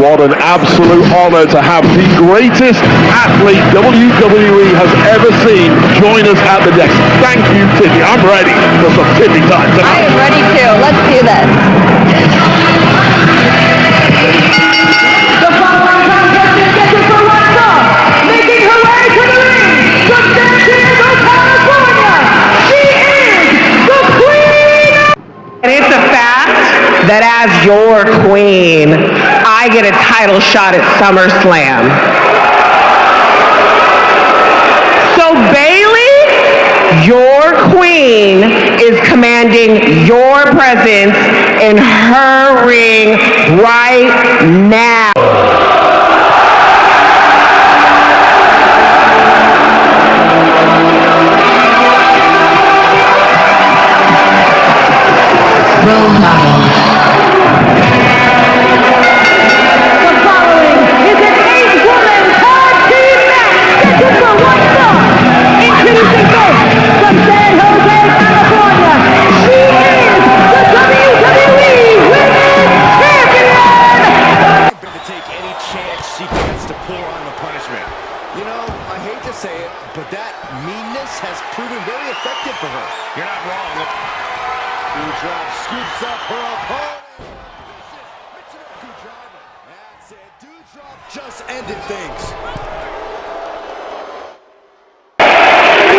What an absolute honor to have the greatest athlete WWE has ever seen join us at the desk. Thank you, Tiffy. I'm ready for some Tiffy time I am ready too. Let's do this. The following contest is scheduled for one fall. Making her way to the ring from San Diego, California. She is the Queen And it's a fact that as your queen, I get a title shot at SummerSlam. So Bayley, your queen is commanding your presence in her ring right now. Has proven very effective for her. You're not wrong. Doudrop scoops up her opponent. That's it. Doudrop just ended things.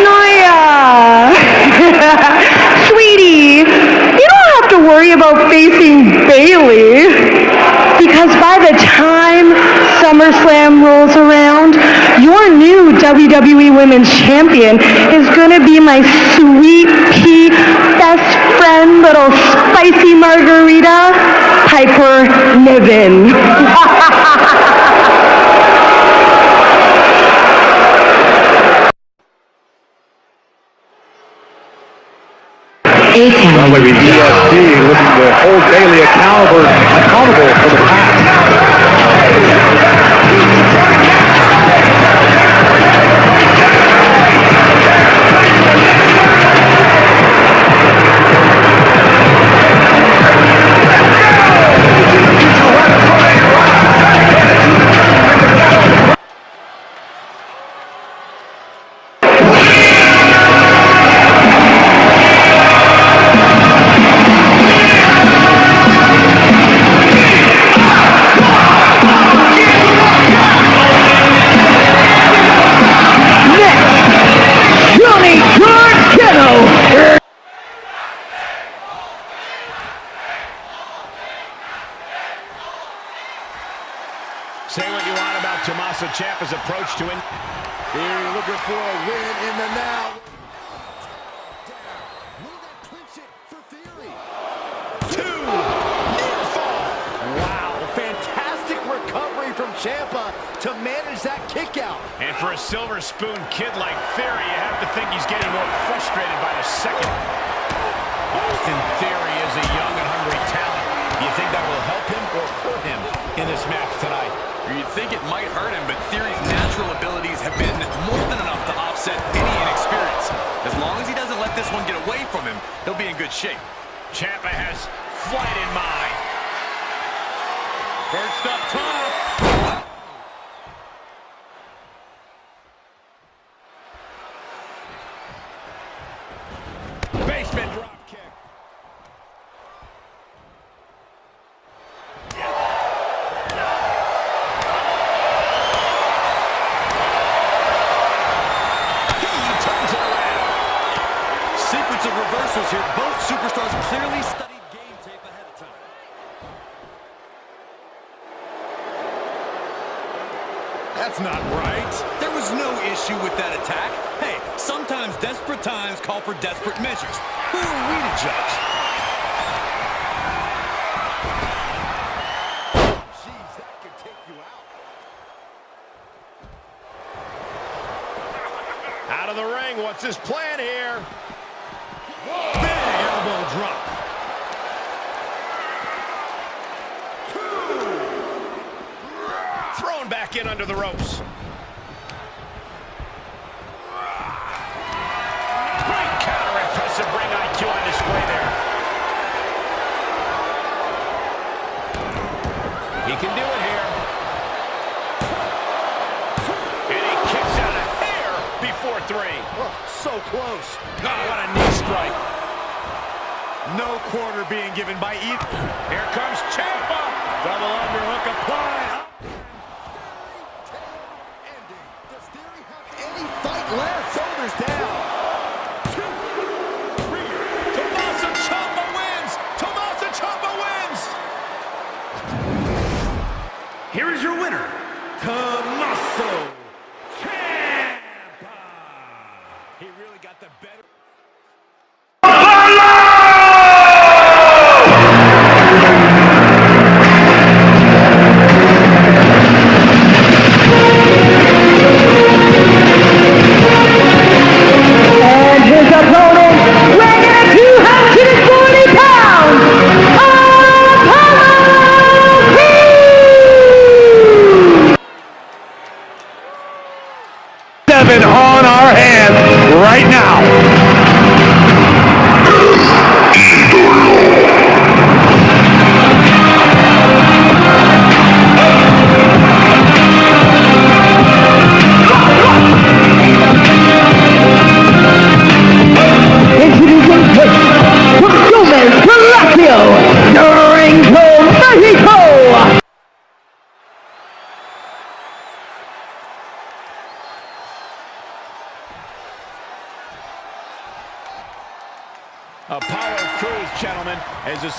Naya! Sweetie, you don't have to worry about facing Bayley. Because by the time SummerSlam rolls around, your new WWE Women's Champion is gonna be my sweet pea best friend, little spicy margarita, Piper Niven. A-Town. Maybe DSD looking to hold Bayley accountable, accountable Tommaso Ciampa's approach to it. Theory looking for a win in the now. Will that clinch it for Theory? Two. Wow. Fantastic recovery from Ciampa to manage that kick out. And for a silver spoon kid like Theory, you have to think he's getting more frustrated by the second. Austin Theory is a young and hungry talent. Do you think that will help him or hurt him in this match think it might hurt him, but Theory's natural abilities have been more than enough to offset any inexperience. As long as he doesn't let this one get away from him, he'll be in good shape. Ciampa has flight in mind. First up top. Basement drop kick. He turns it around. Sequence of reversals here. Both superstars clearly studied game tape ahead of time. That's not right. There was no issue with that attack. Hey, sometimes desperate times call for desperate measures. Who are we to judge? Jeez, that could take you out. Out of the ring. What's his plan here? back in under the ropes. Great counter, impressive ring IQ on display there. He can do it here. And he kicks out of here before three. Oh, so close. Oh, what a knee strike. No quarter being given by either. Here comes Ciampa. Double underhook applied. Chalmers down.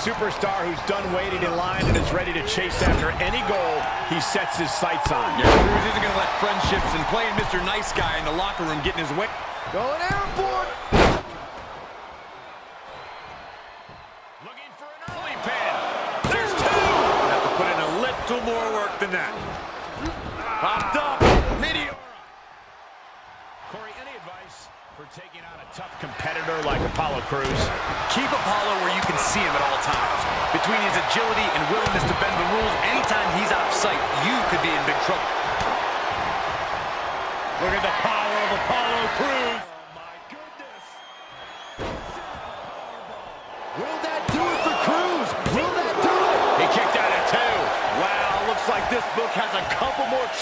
superstar who's done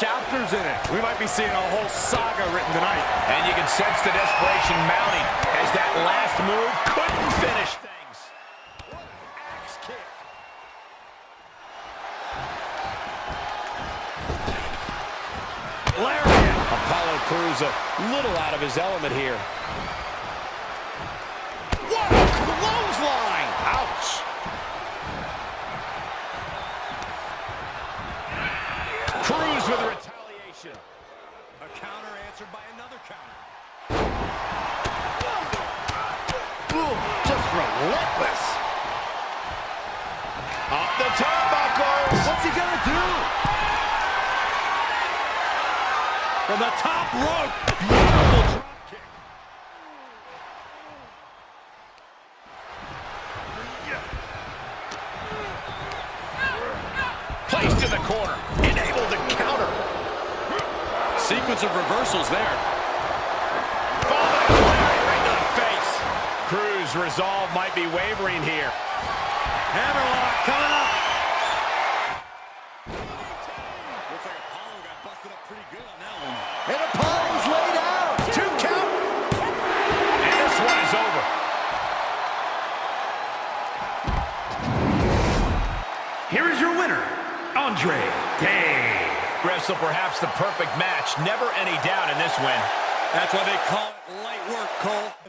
chapters in it. We might be seeing a whole saga written tonight. And you can sense the desperation mounting as that last move couldn't finish things. What an axe kick. Lariat. Apollo Crews a little out of his element here. from the top rope. Beautiful drop kick. Placed in the corner and able to counter. Sequence of reversals there. Followed. Crews resolve might be wavering here. Hammerlock. perhaps the perfect match. Never any doubt in this win. That's why they call it light work, Cole.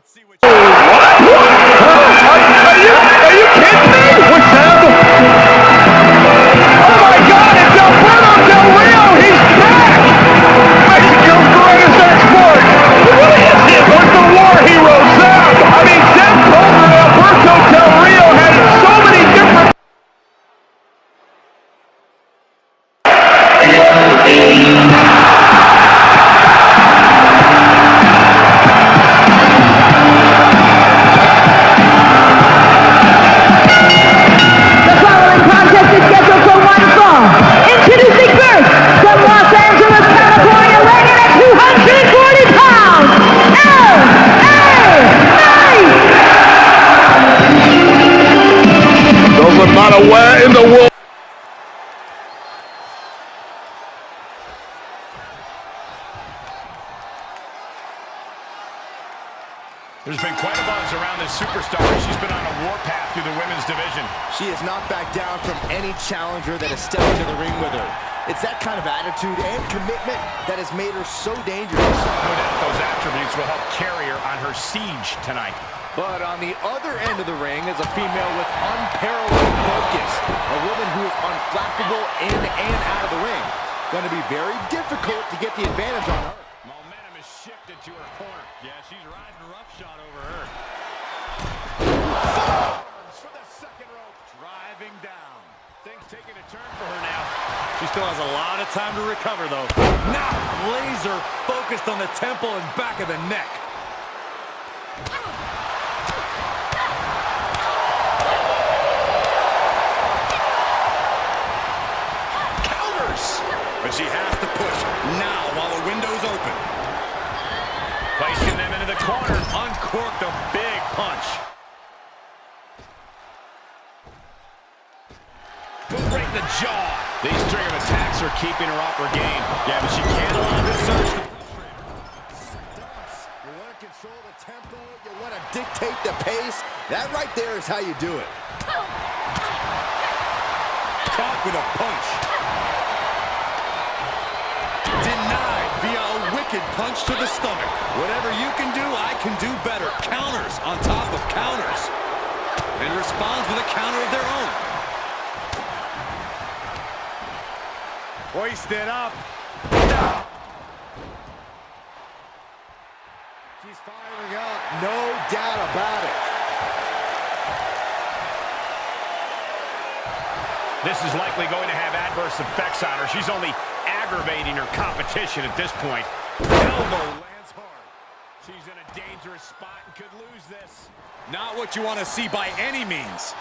Through the women's division. She has not backed down from any challenger that has stepped into the ring with her. It's that kind of attitude and commitment that has made her so dangerous. No doubt those attributes will help carry her on her siege tonight. But on the other end of the ring is a female with unparalleled focus. A woman who is unflappable in and out of the ring. Going to be very difficult to get the advantage on her. Momentum is shifted to her corner. Yeah, she's riding roughshod over her. Forearms for the second rope. Driving down. Things taking a turn for her now. She still has a lot of time to recover, though. Now laser focused on the temple and back of the neck. Counters. But she has to push now while the window's open. Placing them into the corner. Uncorked a big punch. Boot right the jaw. These string of attacks are keeping her off her game. Yeah, but she can't allow this surge to You want to control the tempo. You want to dictate the pace. That right there is how you do it. Caught with a punch. Denied via a wicked punch to the stomach. Whatever you can do, I can do better. Counters on top of counters. And responds with a counter of their own. Hoist it up. She's firing up. No doubt about it. This is likely going to have adverse effects on her. She's only aggravating her competition at this point. Elbow lands hard. She's in a dangerous spot and could lose this. Not what you want to see by any means.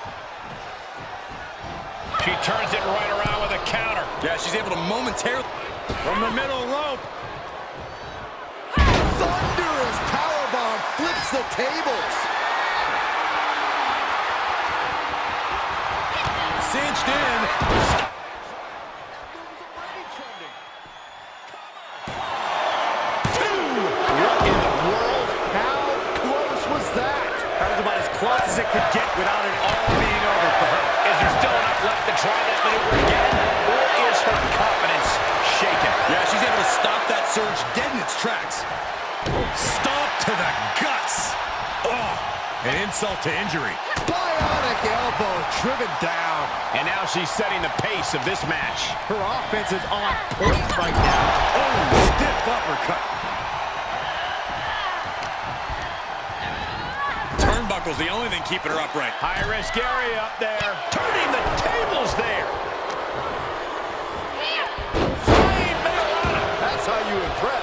She turns it right around with a counter. Yeah, she's able to momentarily... From the middle rope. Thunderous powerbomb flips the tables. Cinched in. Insult to injury. Bionic elbow driven down. And now she's setting the pace of this match. Her offense is on point right now. Oh, stiff uppercut. Turnbuckle's the only thing keeping her upright. High-risk area up there. Turning the tables there. That's how you impress.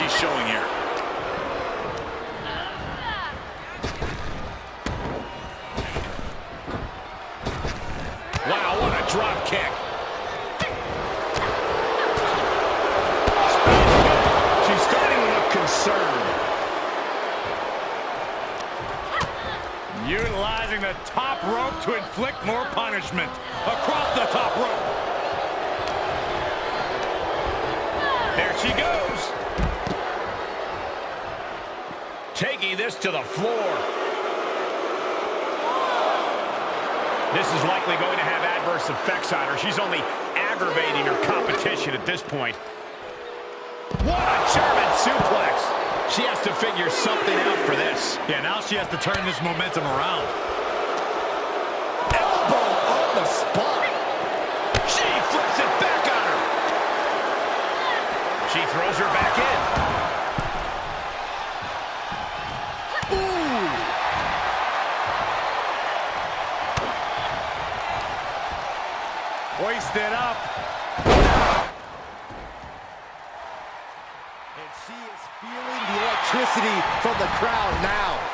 She's showing here. This is likely going to have adverse effects on her. She's only aggravating her competition at this point. What a German suplex. She has to figure something out for this. Yeah, now she has to turn this momentum around. Elbow on the spot. She flips it back on her. She throws her back in. It up. And she is feeling the electricity from the crowd now.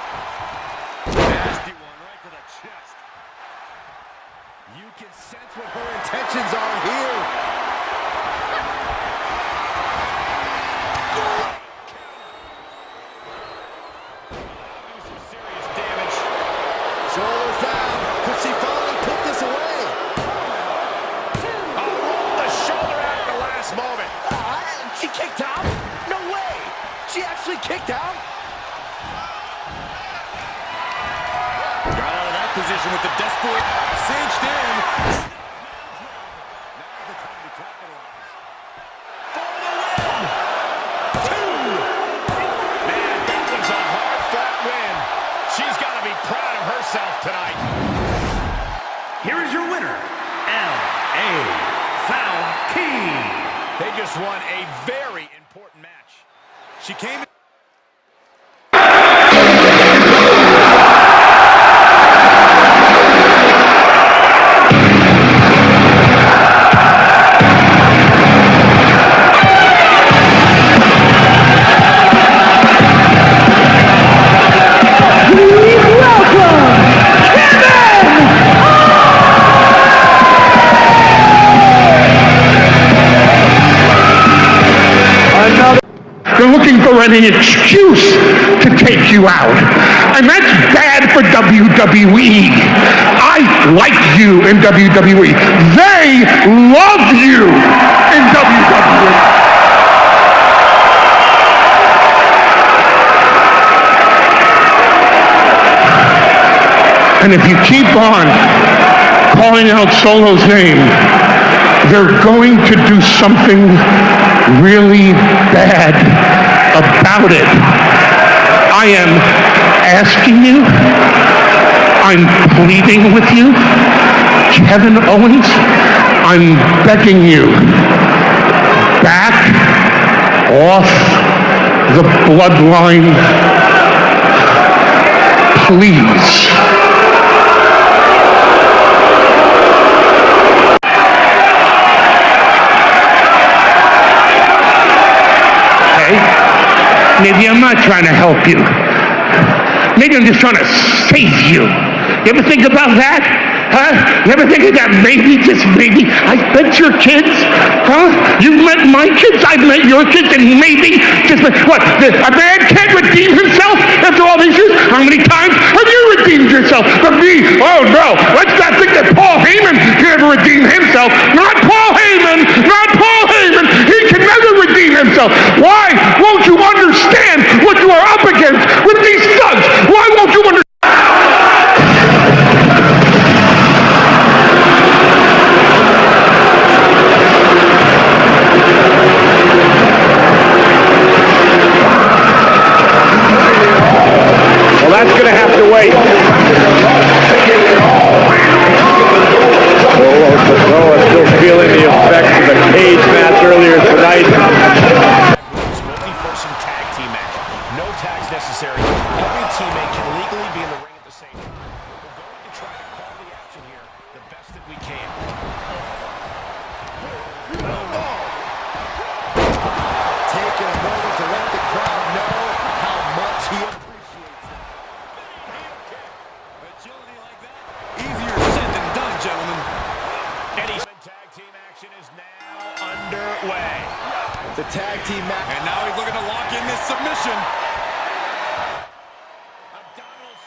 For any excuse to take you out. And that's bad for WWE. I like you in WWE. They love you in WWE. And if you keep on calling out Solo's name, they're going to do something really bad about it. I am asking you, I'm pleading with you, Kevin Owens, I'm begging you, back off the bloodline, please. Maybe I'm not trying to help you. Maybe I'm just trying to save you. You ever think about that? Huh? You ever think of that maybe, just maybe? I bet your kids, huh? You've met my kids, I've met your kids, and maybe, just what? A man can't redeem himself after all these years? How many times have you redeemed yourself? But me, oh no, let's not think that Paul Heyman can ever redeem himself. Not Paul Heyman, not Paul Heyman. Himself. Why won't you understand what you are up against with these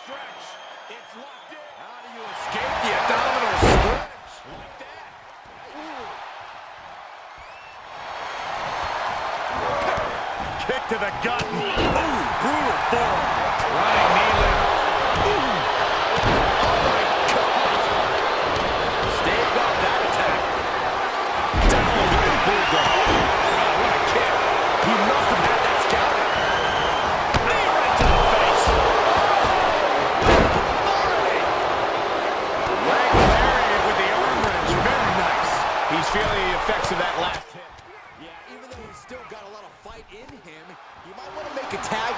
stretch. It's locked in. How do you escape the abdominal stretch? Like that. Kick to the gut. Ooh, brutal forearm. Running knee lift.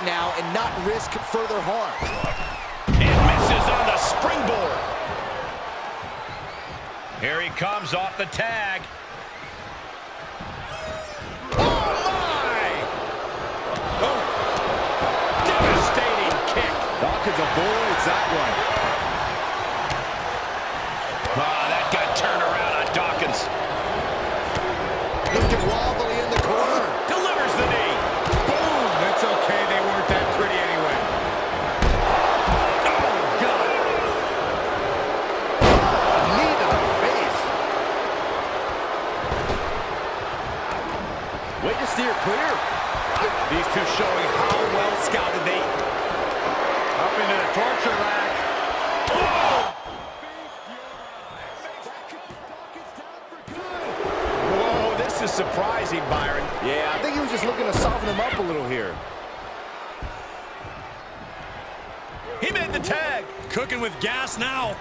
Now and not risk further harm. And misses on the springboard. Here he comes off the tag. Oh, my! Oh. Devastating kick. Dawkins avoids that one. Ah, that got turned around on Dawkins. Looking wobbly in clear. These two showing how well scouted they. Up into the torture rack. Whoa! Whoa, this is surprising, Byron. Yeah, I think he was just looking to soften him up a little here. He made the tag. Cooking with gas now.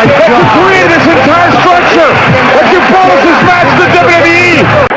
my God. created this entire structure. If you promise this match to WWE,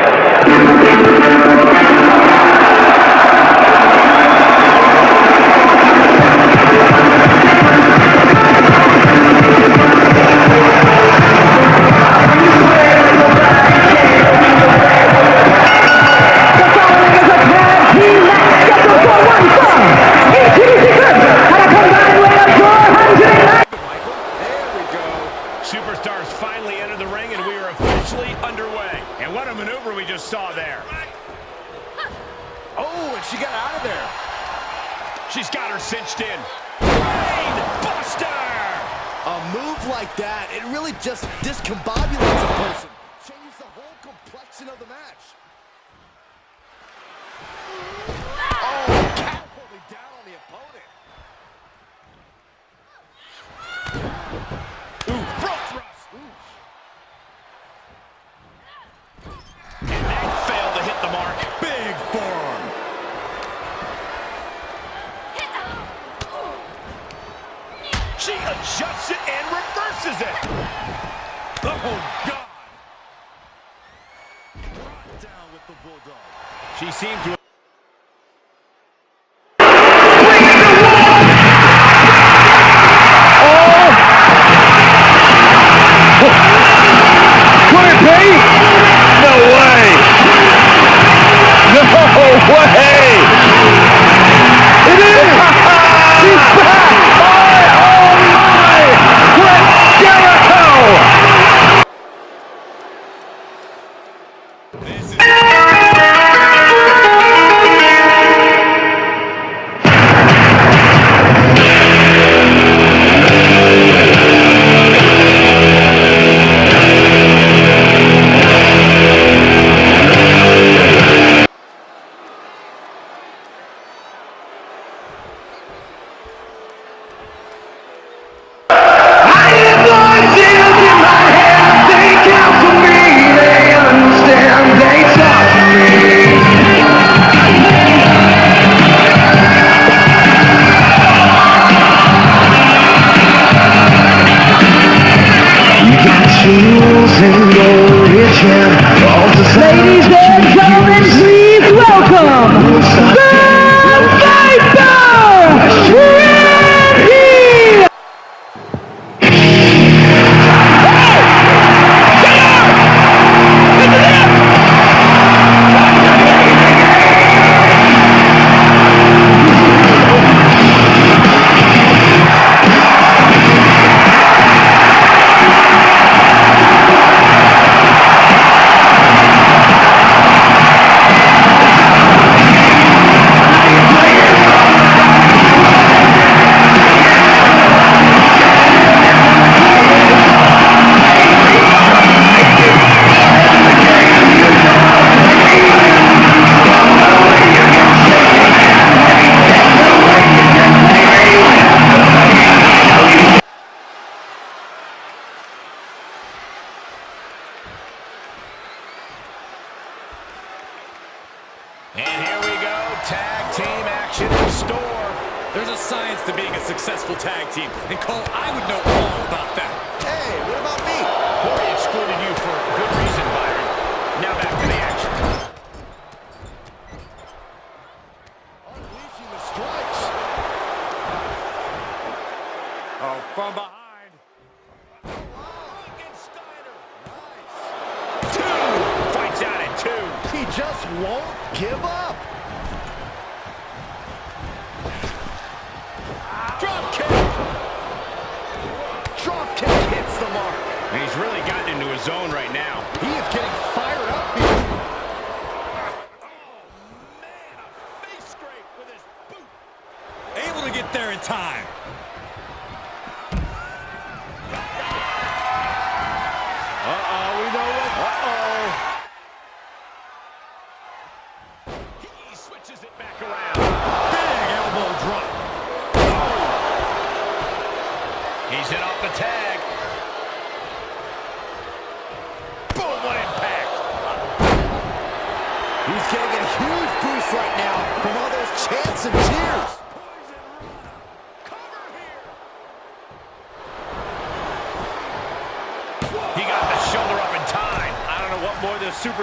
get there in time.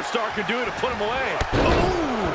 superstar can do to put him away. Ooh!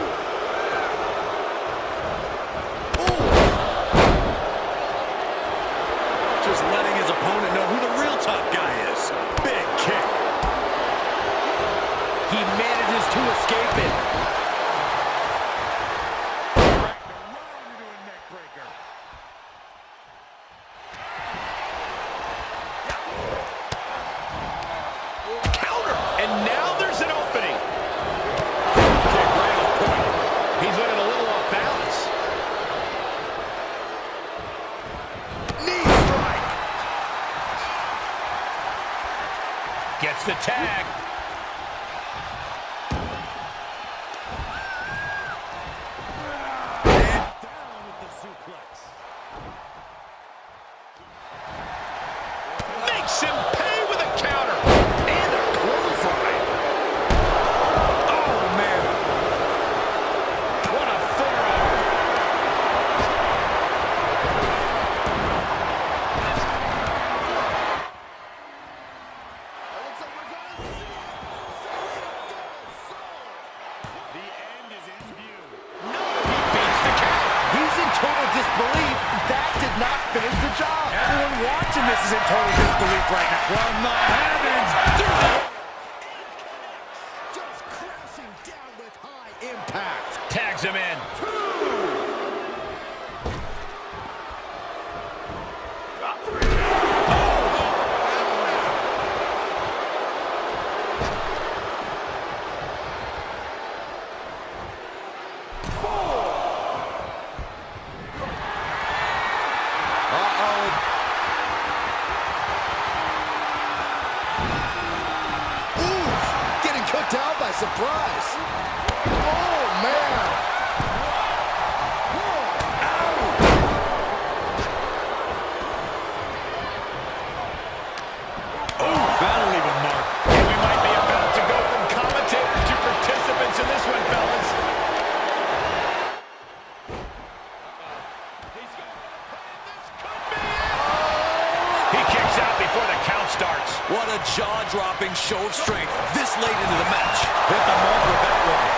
show of strength this late into the match. Hit the mark with that one.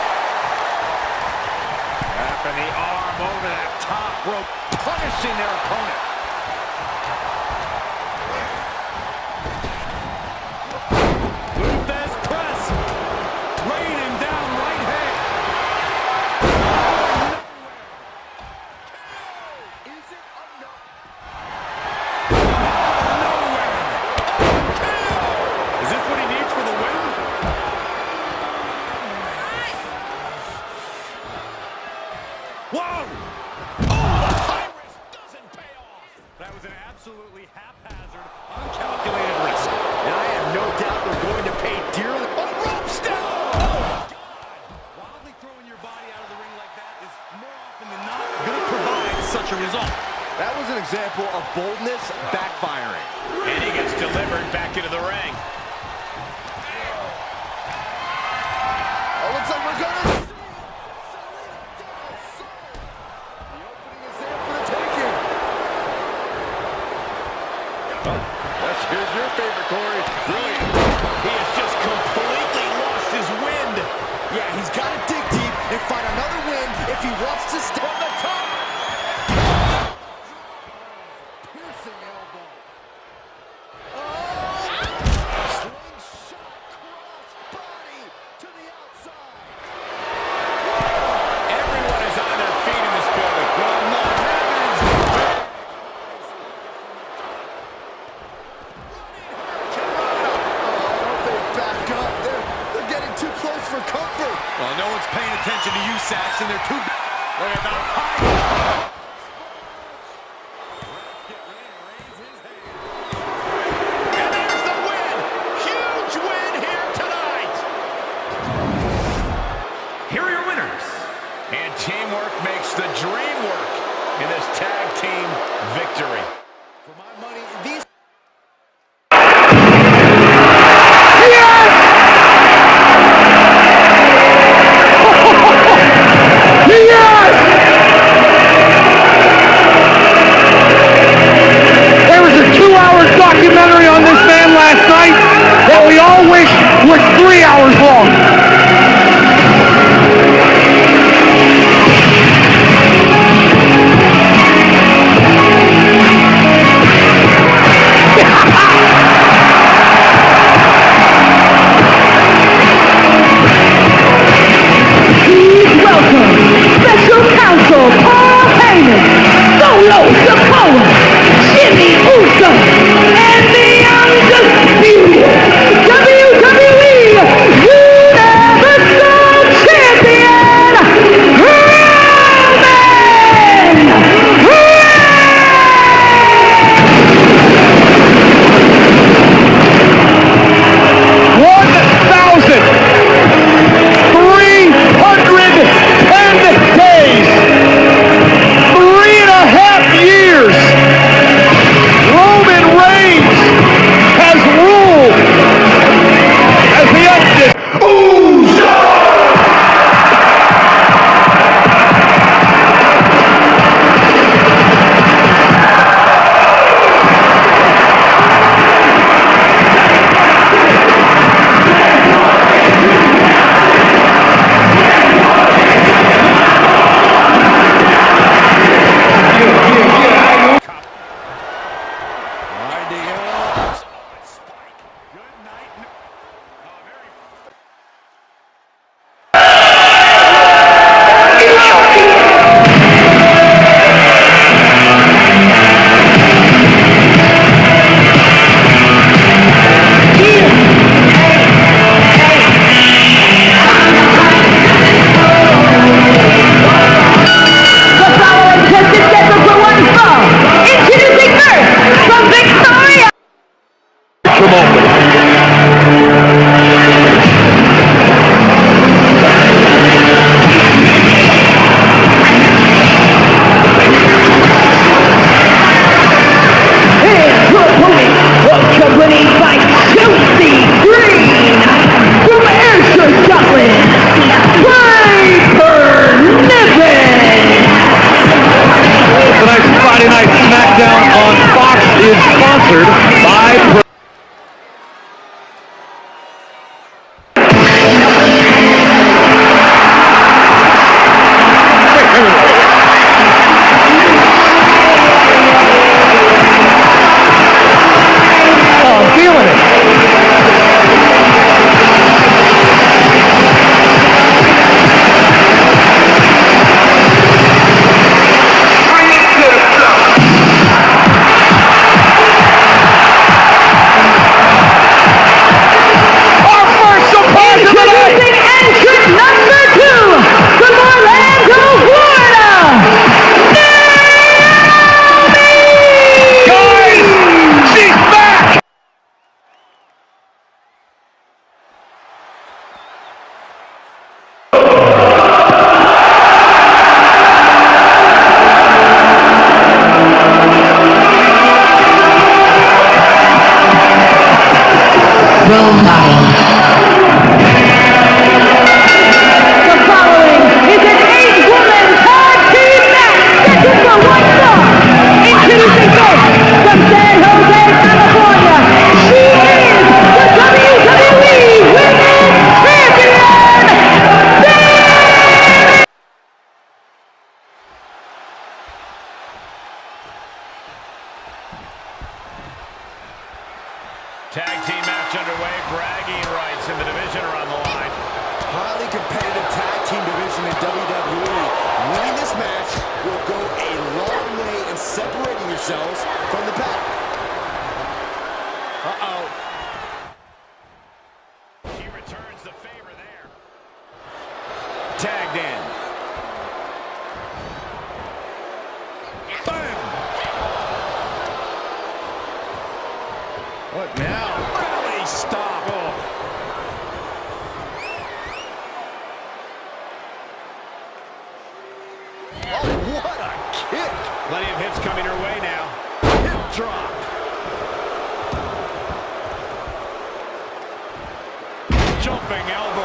Wrapping the arm over that top rope, punishing their opponent. Plenty of hits coming her way now. Hit drop. Jumping elbow.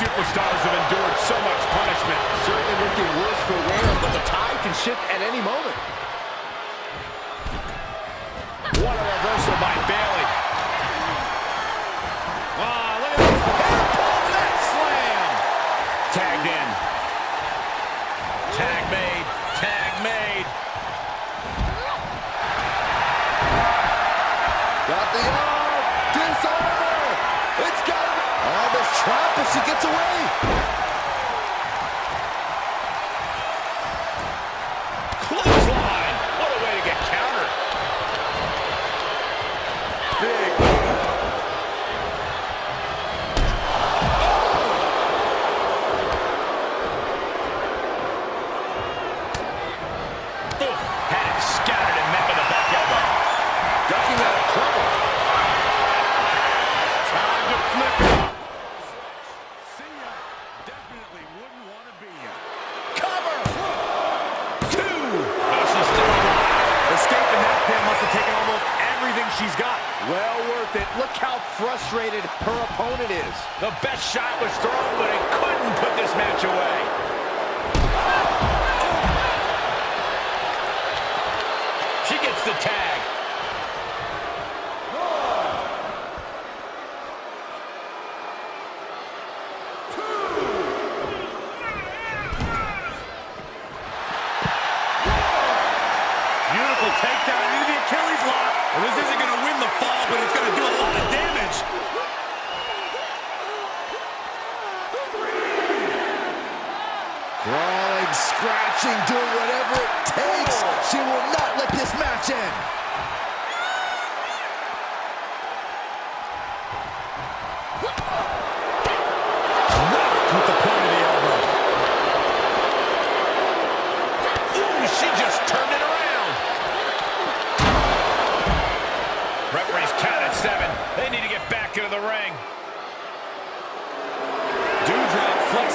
superstars have endured so much punishment. Certainly looking worse for wear, but the tide can shift at any moment. gets away.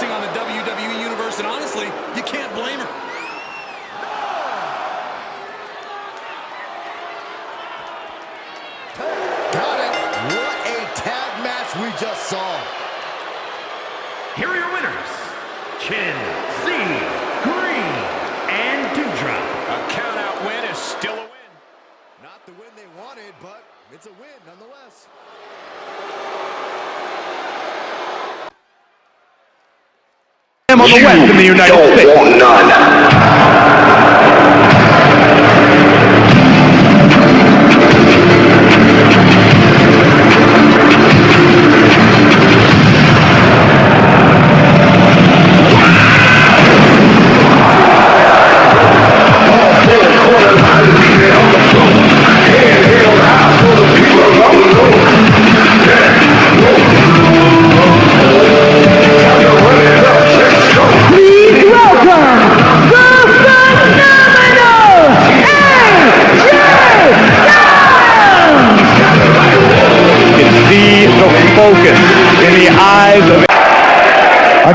Doudrop flexing on the WWE Universe, and honestly, you can't blame her. Got it. What a tag match we just saw. Here are your winners, Chen C. Green and Doudrop. A count-out win is still a win. Not the win they wanted, but it's a win nonetheless. Him on the west in the United States.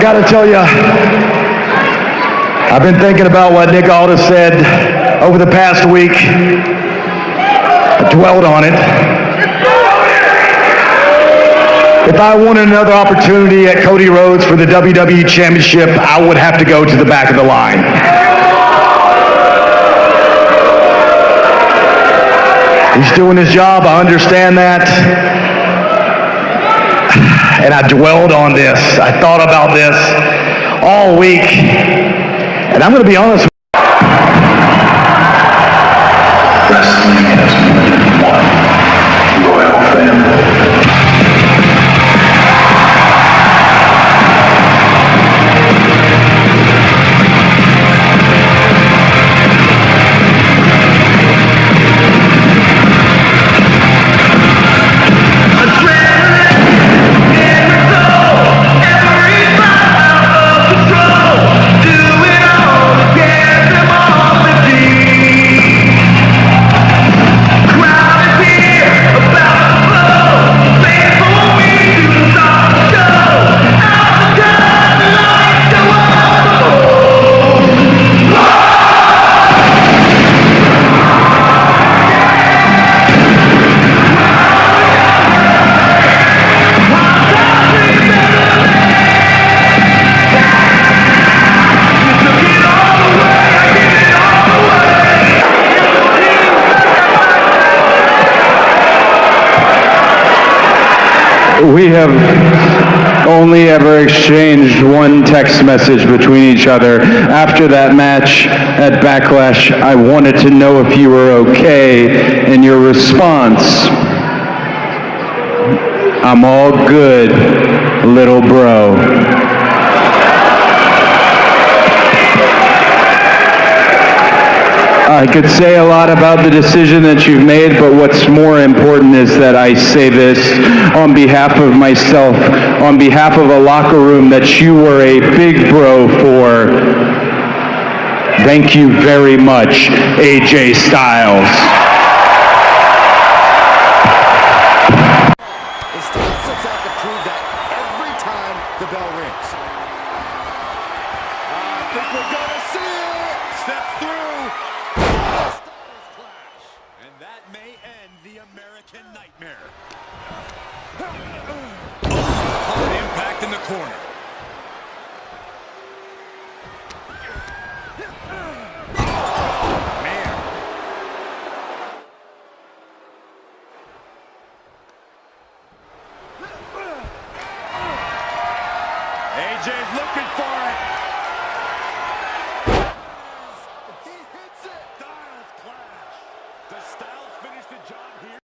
Got to tell you, I've been thinking about what Nick Aldis said over the past week. I dwelled on it. If I wanted another opportunity at Cody Rhodes for the WWE Championship, I would have to go to the back of the line. He's doing his job. I understand that. And I dwelled on this. I thought about this all week. And I'm going to be honest We have only ever exchanged one text message between each other. After that match at Backlash, I wanted to know if you were okay, and your response, I'm all good, little bro. I could say a lot about the decision that you've made, but what's more important is that I say this on behalf of myself, on behalf of a locker room that you were a big bro for. Thank you very much, AJ Styles.